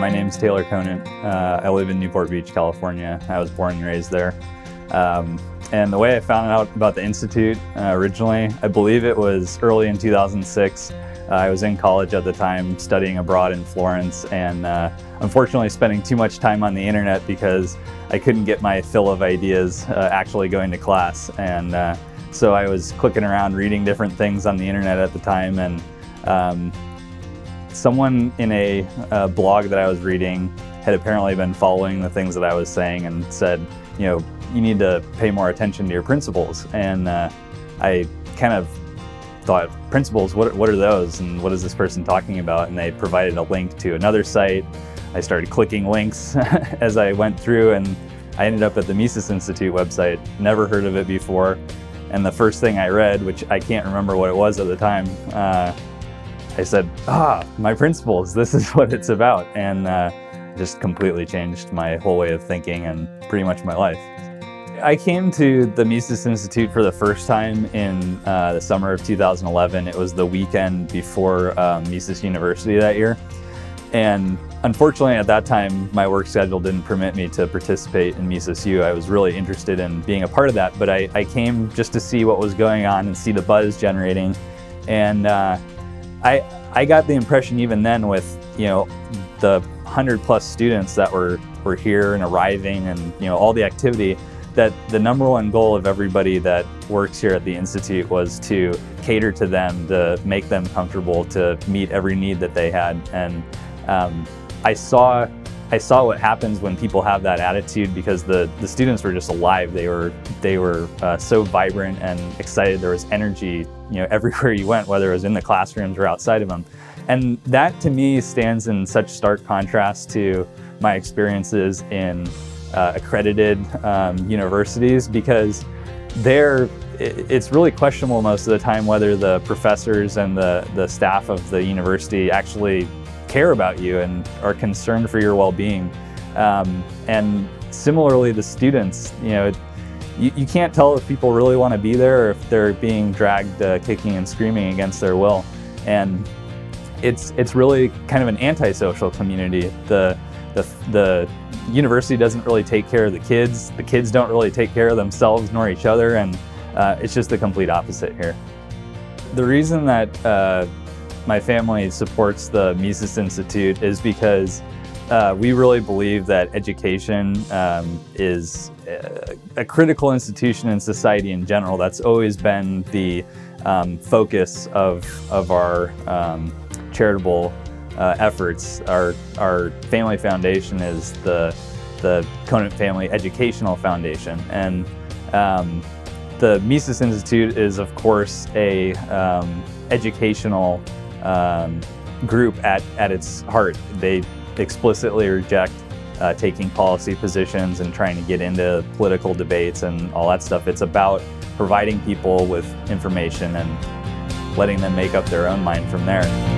My name's Taylor Conant. Uh, I live in Newport Beach, California. I was born and raised there. Um, and the way I found out about the Institute uh, originally, I believe it was early in 2006. Uh, I was in college at the time studying abroad in Florence and uh, unfortunately spending too much time on the internet because I couldn't get my fill of ideas uh, actually going to class. And uh, so I was clicking around reading different things on the internet at the time and um, someone in a blog that I was reading had apparently been following the things that I was saying and said, you know, you need to pay more attention to your principles. And uh, I kind of thought, principles, what, what are those? And what is this person talking about? And they provided a link to another site. I started clicking links as I went through and I ended up at the Mises Institute website, never heard of it before. And the first thing I read, which I can't remember what it was at the time, uh, I said, ah, my principles, this is what it's about. And uh, just completely changed my whole way of thinking and pretty much my life. I came to the Mises Institute for the first time in uh, the summer of 2011. It was the weekend before um, Mises University that year. And unfortunately, at that time, my work schedule didn't permit me to participate in Mises U. I was really interested in being a part of that, but I, I came just to see what was going on and see the buzz generating. And uh, I, I got the impression even then with, you know, the 100 plus students that were, were here and arriving and, you know, all the activity, that the number one goal of everybody that works here at the Institute was to cater to them, to make them comfortable, to meet every need that they had. And um, I saw I saw what happens when people have that attitude because the, the students were just alive. They were they were uh, so vibrant and excited. There was energy, you know, everywhere you went, whether it was in the classrooms or outside of them. And that to me stands in such stark contrast to my experiences in uh, accredited um, universities because there it's really questionable most of the time whether the professors and the, the staff of the university actually care about you and are concerned for your well-being. Um, and similarly, the students, you know, you, you can't tell if people really want to be there or if they're being dragged uh, kicking and screaming against their will. And it's, it's really kind of an antisocial community. The, the, the university doesn't really take care of the kids. The kids don't really take care of themselves nor each other, and uh, it's just the complete opposite here. The reason that uh, my family supports the Mises Institute is because uh, we really believe that education um, is a, a, critical institution in society in general. That's always been the um, focus of, of our um, charitable uh, efforts. Our, our family foundation is the, the Conant Family Educational Foundation. And um, the Mises Institute is, of course, a um, educational um, group at, at its heart. They explicitly reject uh, taking policy positions and trying to get into political debates and all that stuff. It's about providing people with information and letting them make up their own mind from there.